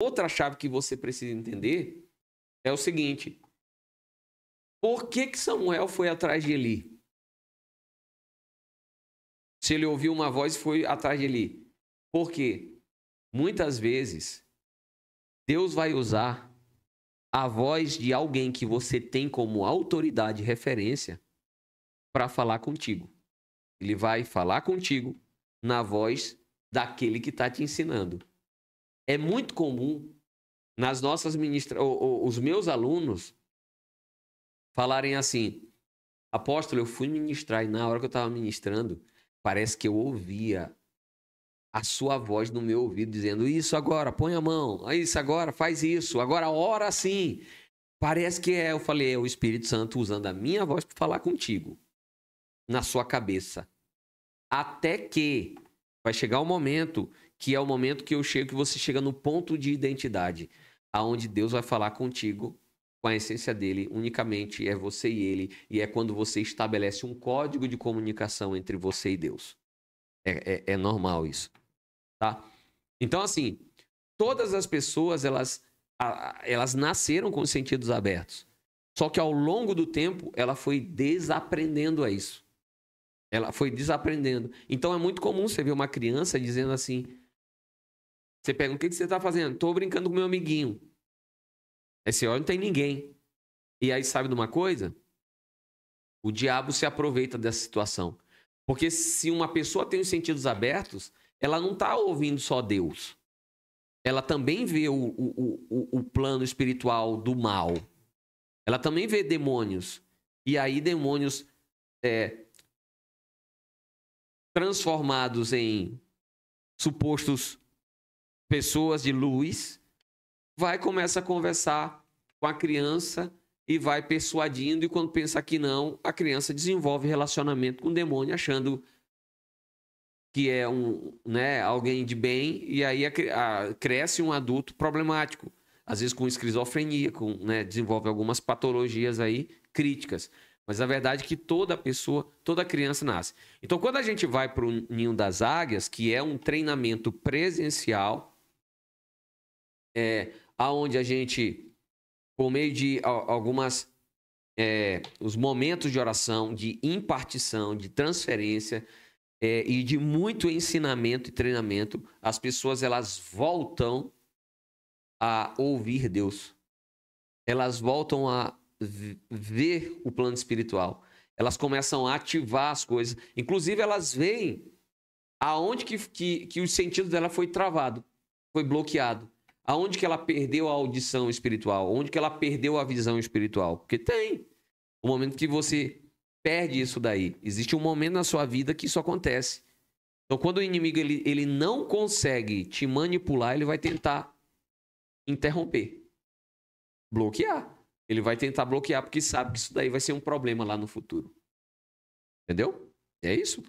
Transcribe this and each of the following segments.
outra chave que você precisa entender é o seguinte: por que, que Samuel foi atrás de Eli? Se ele ouviu uma voz e foi atrás de Eli. Por quê? Muitas vezes, Deus vai usar a voz de alguém que você tem como autoridade e referência para falar contigo. Ele vai falar contigo na voz daquele que está te ensinando. É muito comum nas nossas ministra... os meus alunos falarem assim: Apóstolo, eu fui ministrar e na hora que eu estava ministrando, parece que eu ouvia a sua voz no meu ouvido dizendo: Isso agora, põe a mão, isso agora, faz isso, agora ora assim. Parece que é, eu falei, é o Espírito Santo usando a minha voz para falar contigo, na sua cabeça. Até que vai chegar o um momento que é o momento que eu chego, que você chega no ponto de identidade, aonde Deus vai falar contigo com a essência dele, unicamente é você e ele, e é quando você estabelece um código de comunicação entre você e Deus. É, é, é normal isso, tá? Então, assim, todas as pessoas, elas, elas nasceram com os sentidos abertos. Só que ao longo do tempo, ela foi desaprendendo a isso. Ela foi desaprendendo. Então é muito comum você ver uma criança dizendo assim: você pega, o que, que você está fazendo? Estou brincando com meu amiguinho. Você olha, não tem ninguém. E aí, sabe de uma coisa? O diabo se aproveita dessa situação. Porque se uma pessoa tem os sentidos abertos, ela não está ouvindo só Deus. Ela também vê o, o, o, o plano espiritual do mal. Ela também vê demônios. E aí, demônios é, transformados em supostos pessoas de luz vai começa a conversar com a criança e vai persuadindo, e quando pensa que não, a criança desenvolve relacionamento com o demônio, achando que é um, né, alguém de bem, e aí a, a, cresce um adulto problemático, às vezes com esquizofrenia, com, né, desenvolve algumas patologias aí críticas. Mas a verdade é que toda pessoa, toda criança nasce. Então, quando a gente vai para o Ninho das Águias, que é um treinamento presencial, é, aonde a gente, por meio de algumas é, os momentos de oração, de impartição, de transferência é, e de muito ensinamento e treinamento, as pessoas elas voltam a ouvir Deus. Elas voltam a ver o plano espiritual. Elas começam a ativar as coisas. Inclusive, elas veem aonde que, que, que o sentido dela foi travado, foi bloqueado. Aonde que ela perdeu a audição espiritual? Onde que ela perdeu a visão espiritual? Porque tem. O momento que você perde isso daí. Existe um momento na sua vida que isso acontece. Então, quando o inimigo ele, ele não consegue te manipular, ele vai tentar interromper. Bloquear. Ele vai tentar bloquear porque sabe que isso daí vai ser um problema lá no futuro. Entendeu? É isso.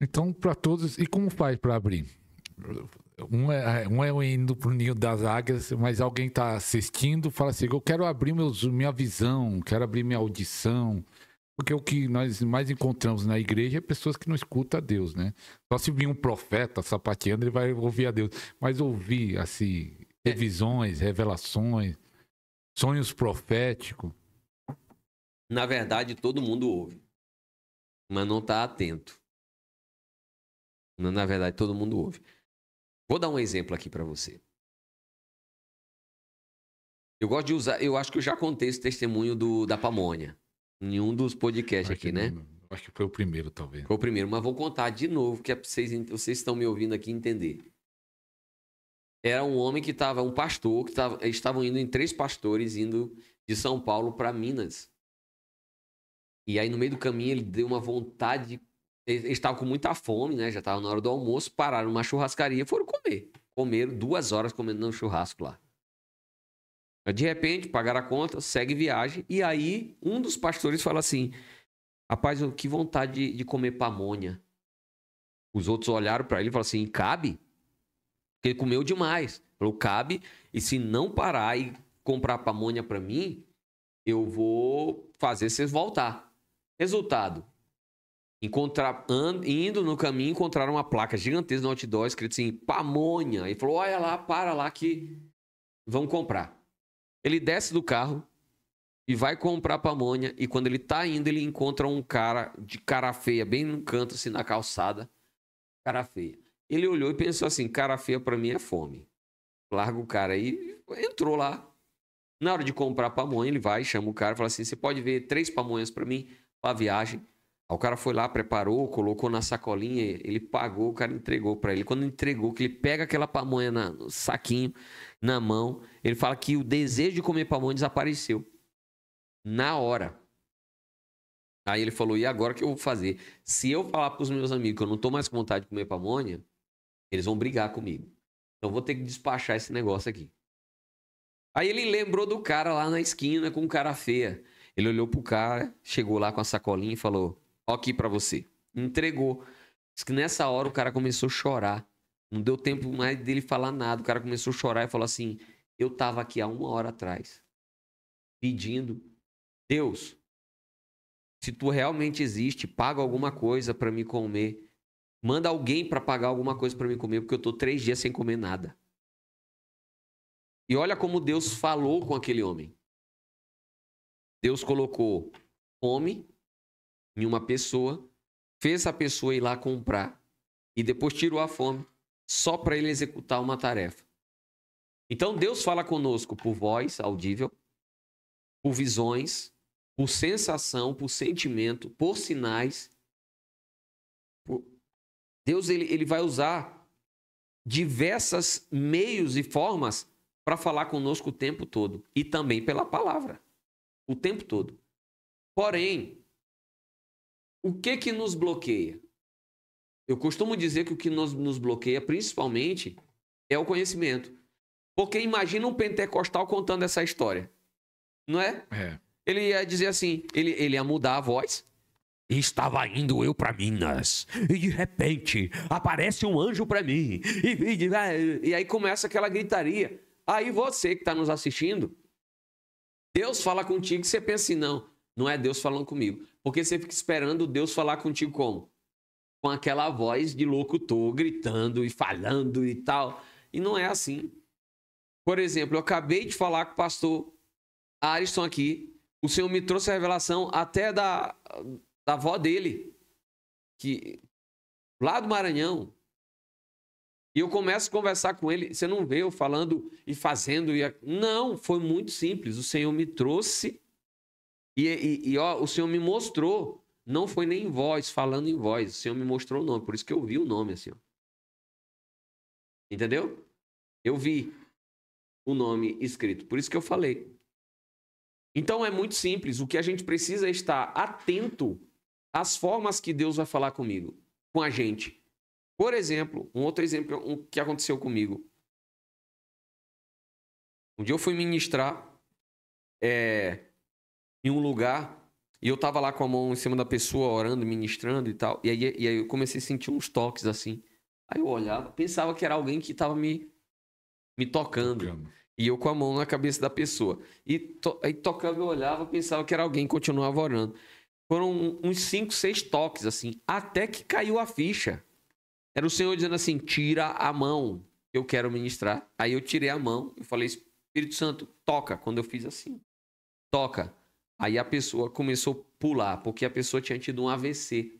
Então, para todos, e como faz para abrir? Um é, um é indo pro ninho das águias, mas alguém está assistindo, fala assim: eu quero abrir meus, minha visão, quero abrir minha audição. Porque o que nós mais encontramos na igreja é pessoas que não escutam a Deus, né? Só se vir um profeta sapateando, ele vai ouvir a Deus. Mas ouvir, assim, revisões, revelações, sonhos proféticos. Na verdade, todo mundo ouve, mas não está atento. Na verdade, todo mundo ouve. Vou dar um exemplo aqui para você. Eu gosto de usar, eu acho que eu já contei esse testemunho do, da pamonha. Em um dos podcasts aqui, né? acho que foi o primeiro, talvez. Foi o primeiro, mas vou contar de novo, que é vocês, vocês estão me ouvindo aqui entender. Era um homem que estava, um pastor, que tava, estavam indo em três pastores indo de São Paulo para Minas. E aí, no meio do caminho, ele deu uma vontade eles estavam com muita fome, né? Já estava na hora do almoço, pararam numa churrascaria foram comer. Comeram duas horas comendo no churrasco lá. De repente, pagaram a conta, segue viagem. E aí, um dos pastores fala assim: Rapaz, que vontade de, de comer pamonha. Os outros olharam para ele e falaram assim: Cabe? Porque comeu demais. Falou: Cabe. E se não parar e comprar pamonha para mim, eu vou fazer vocês voltar. Resultado: Encontrar, and, indo no caminho, encontraram uma placa gigantesca no outdoor escrito assim, pamonha. E falou: olha lá, para lá que vão comprar. Ele desce do carro e vai comprar pamonha. E quando ele tá indo, ele encontra um cara de cara feia, bem no canto, assim, na calçada. Cara feia. Ele olhou e pensou assim: cara feia para mim é fome. Larga o cara aí, entrou lá. Na hora de comprar pamonha, ele vai, chama o cara e fala assim: você pode ver três pamonhas para mim, para viagem. Aí o cara foi lá, preparou, colocou na sacolinha, ele pagou, o cara entregou para ele. Quando entregou, que ele pega aquela pamonha na, no saquinho, na mão, ele fala que o desejo de comer pamonha desapareceu. Na hora. Aí ele falou: e agora o que eu vou fazer? Se eu falar para os meus amigos que eu não tô mais com vontade de comer pamonha, eles vão brigar comigo. Então vou ter que despachar esse negócio aqui. Aí ele lembrou do cara lá na esquina com cara feia. Ele olhou pro cara, chegou lá com a sacolinha e falou: Ó aqui para você. Entregou. Diz que nessa hora o cara começou a chorar. Não deu tempo mais dele falar nada. O cara começou a chorar e falou assim: Eu tava aqui há uma hora atrás, pedindo, Deus, se tu realmente existe, paga alguma coisa para me comer. Manda alguém para pagar alguma coisa para me comer, porque eu tô três dias sem comer nada. E olha como Deus falou com aquele homem. Deus colocou fome em uma pessoa, fez a pessoa ir lá comprar e depois tirou a fome só para ele executar uma tarefa. Então Deus fala conosco por voz audível, por visões, por sensação, por sentimento, por sinais. Por... Deus ele, ele vai usar diversos meios e formas para falar conosco o tempo todo e também pela palavra o tempo todo. Porém, o que que nos bloqueia? Eu costumo dizer que o que nos, nos bloqueia principalmente é o conhecimento. Porque imagina um pentecostal contando essa história. Não é? É. Ele ia dizer assim, ele, ele ia mudar a voz. Estava indo eu para Minas e de repente aparece um anjo para mim e, e, e aí começa aquela gritaria. Aí você que está nos assistindo, Deus fala contigo e você pensa assim, não, não é Deus falando comigo. Porque você fica esperando Deus falar contigo como? Com aquela voz de locutor, gritando e falando e tal. E não é assim. Por exemplo, eu acabei de falar com o pastor Ariston aqui. O Senhor me trouxe a revelação até da, da avó dele, que lá do Maranhão. E eu começo a conversar com ele. Você não vê eu falando e fazendo. E... Não, foi muito simples. O Senhor me trouxe e, e, e ó, o Senhor me mostrou. Não foi nem em voz, falando em voz. O Senhor me mostrou o nome. Por isso que eu vi o nome assim. Ó. Entendeu? Eu vi o nome escrito. Por isso que eu falei. Então é muito simples. O que a gente precisa é estar atento às formas que Deus vai falar comigo, com a gente. Por exemplo, um outro exemplo um, que aconteceu comigo. Um dia eu fui ministrar é, em um lugar e eu tava lá com a mão em cima da pessoa, orando, ministrando e tal. E aí, e aí eu comecei a sentir uns toques assim. Aí eu olhava, pensava que era alguém que tava me, me tocando. tocando. E eu com a mão na cabeça da pessoa. E to, aí tocava, eu olhava, pensava que era alguém e continuava orando. Foram uns cinco, seis toques, assim, até que caiu a ficha. Era o Senhor dizendo assim: tira a mão, eu quero ministrar. Aí eu tirei a mão e falei: Espírito Santo, toca. Quando eu fiz assim, toca. Aí a pessoa começou a pular, porque a pessoa tinha tido um AVC.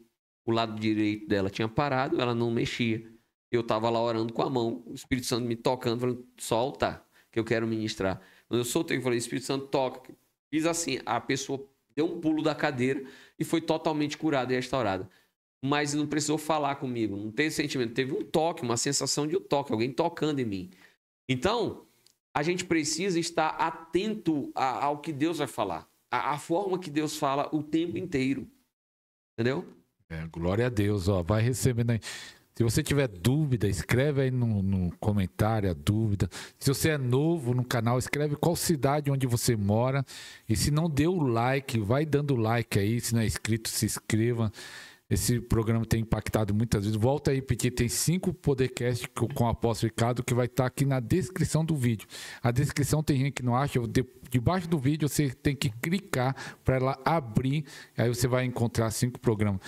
O lado direito dela tinha parado, ela não mexia. Eu estava lá orando com a mão, o Espírito Santo me tocando, falando: solta, que eu quero ministrar. Quando eu soltei, eu falei: Espírito Santo, toca. Fiz assim, a pessoa deu um pulo da cadeira e foi totalmente curada e restaurada mas não precisou falar comigo, não teve sentimento, teve um toque, uma sensação de um toque, alguém tocando em mim. Então, a gente precisa estar atento a, ao que Deus vai falar, a, a, forma que Deus fala o tempo inteiro. Entendeu? É, glória a Deus, ó, vai recebendo aí. Se você tiver dúvida, escreve aí no, no, comentário a dúvida. Se você é novo no canal, escreve qual cidade onde você mora. E se não deu like, vai dando like aí. Se não é inscrito, se inscreva. Esse programa tem impactado muitas vezes. Volta aí, porque tem cinco podcasts com o apóstolo Ricardo que vai estar aqui na descrição do vídeo. A descrição tem gente que não acha, debaixo do vídeo você tem que clicar para ela abrir, aí você vai encontrar cinco programas.